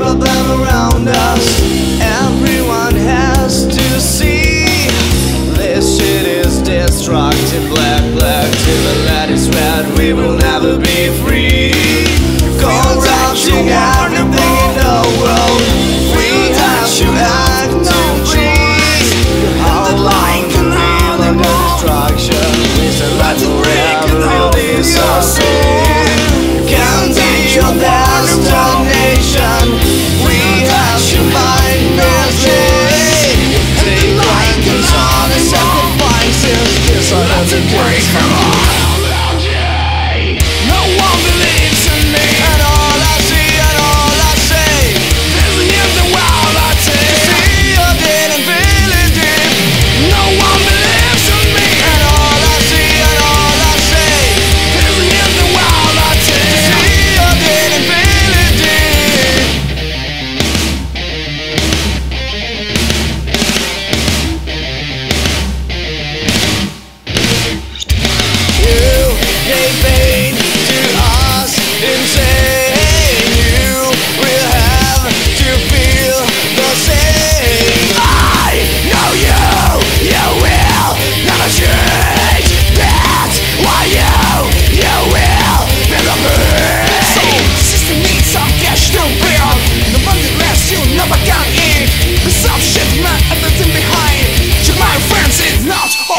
people them around us. Everyone has to see This shit is destructive Black, black till the light is red We will never be free. Corrupting everything in the world. We have to act no trees How the line can be under destruction. We a right to break and real desire To break from all.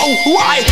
Oh, why?